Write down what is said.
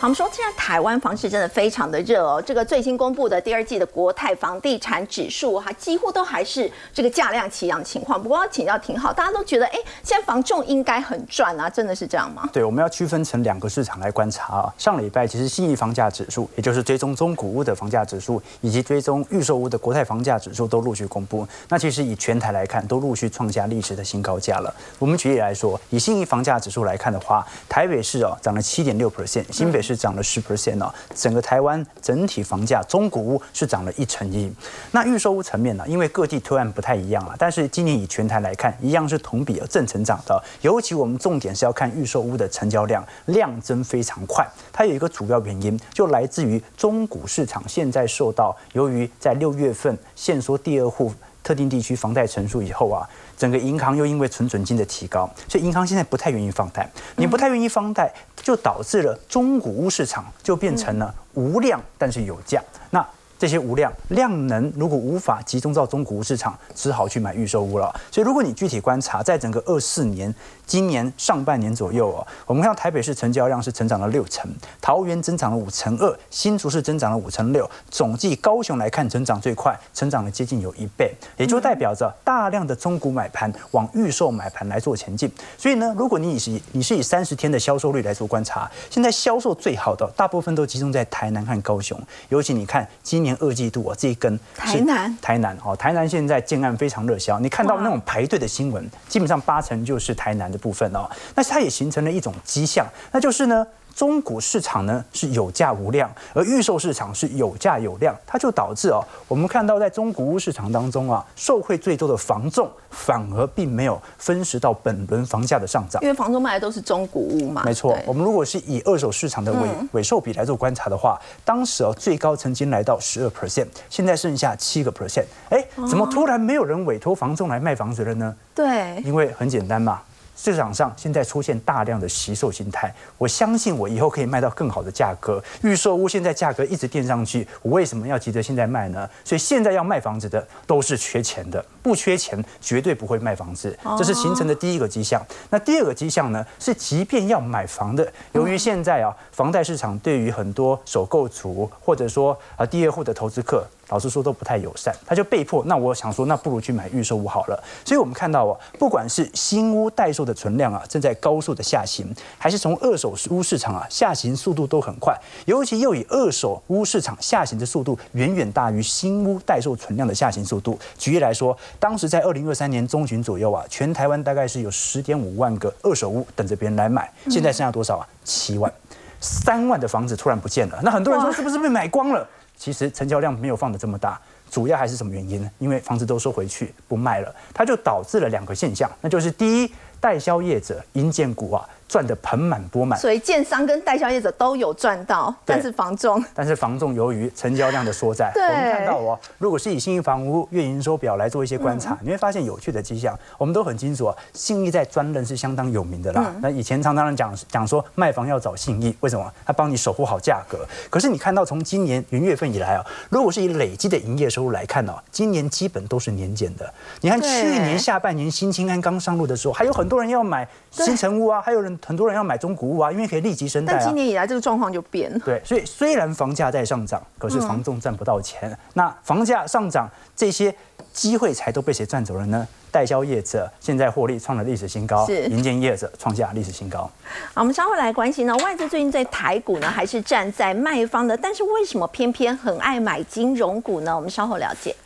好，我们说现在台湾房市真的非常的热哦。这个最新公布的第二季的国泰房地产指数哈，几乎都还是这个价量齐扬情况。不过要请教挺好，大家都觉得哎，现在房仲应该很赚啊，真的是这样吗？对，我们要区分成两个市场来观察啊。上礼拜其实新义房价指数，也就是追踪中古屋的房价指数，以及追踪预售屋的国泰房价指数都陆续公布。那其实以全台来看，都陆续创下历史的新高价了。我们举例来说，以新义房价指数来看的话，台北市哦涨了七点六 percent，新北市是涨了十 percent。哦，整个台湾整体房价中古屋是涨了一成一。那预售屋层面呢，因为各地推案不太一样了，但是今年以全台来看，一样是同比正成长的。尤其我们重点是要看预售屋的成交量，量增非常快。它有一个主要原因，就来自于中古市场现在受到由于在六月份限缩第二户特定地区房贷成熟以后啊。整个银行又因为存准金的提高，所以银行现在不太愿意放贷。你不太愿意放贷，就导致了中古屋市场就变成了无量但是有价。那这些无量量能如果无法集中到中古屋市场，只好去买预售屋了。所以如果你具体观察，在整个二四年。今年上半年左右哦，我们看到台北市成交量是成长了六成，桃园增长了五成二，新竹市增长了五成六，总计高雄来看成长最快，成长了接近有一倍，也就代表着大量的中古买盘往预售买盘来做前进。所以呢，如果你以你是以三十天的销售率来做观察，现在销售最好的大部分都集中在台南和高雄，尤其你看今年二季度啊这一根台南台南哦，台南现在建案非常热销，你看到那种排队的新闻，基本上八成就是台南的。部分哦，那它也形成了一种迹象，那就是呢，中古市场呢是有价无量，而预售市场是有价有量，它就导致哦，我们看到在中古屋市场当中啊，受惠最多的房仲反而并没有分食到本轮房价的上涨，因为房仲卖的都是中古屋嘛。没错，我们如果是以二手市场的尾尾售比来做观察的话，当时哦最高曾经来到十二 percent，现在剩下七个 percent，哎，怎么突然没有人委托房仲来卖房子了呢？对，因为很简单嘛。市场上现在出现大量的惜售心态，我相信我以后可以卖到更好的价格。预售屋现在价格一直垫上去，我为什么要急着现在卖呢？所以现在要卖房子的都是缺钱的，不缺钱绝对不会卖房子，这是形成的第一个迹象。那第二个迹象呢，是即便要买房的，由于现在啊，房贷市场对于很多首购族或者说啊第二户的投资客。老实说都不太友善，他就被迫。那我想说，那不如去买预售屋好了。所以我们看到哦，不管是新屋待售的存量啊，正在高速的下行，还是从二手屋市场啊下行速度都很快。尤其又以二手屋市场下行的速度远远大于新屋待售存量的下行速度。举例来说，当时在二零二三年中旬左右啊，全台湾大概是有十点五万个二手屋等着别人来买，现在剩下多少啊？七万，三万的房子突然不见了。那很多人说，是不是被买光了？其实成交量没有放的这么大，主要还是什么原因呢？因为房子都收回去不卖了，它就导致了两个现象，那就是第一，代销业者因建股啊。赚得盆满钵满，所以建商跟代销业者都有赚到，但是房仲，但是房仲由于成交量的缩窄，我们看到哦，如果是以信义房屋月营收表来做一些观察，你会发现有趣的迹象。我们都很清楚啊，信义在专任是相当有名的啦。那以前常常讲讲说卖房要找信义，为什么？他帮你守护好价格。可是你看到从今年元月份以来啊，如果是以累积的营业收入来看哦，今年基本都是年减的。你看去年下半年新青安刚上路的时候，还有很多人要买新城屋啊，还有人。很多人要买中古屋啊，因为可以立即生贷。但今年以来这个状况就变了。对，所以虽然房价在上涨，可是房仲赚不到钱。那房价上涨，这些机会才都被谁赚走了呢？代销业者现在获利创了历史新高，是银建业者创下历史新高。好，我们稍后来关心呢，外资最近在台股呢还是站在卖方的，但是为什么偏偏很爱买金融股呢？我们稍后了解。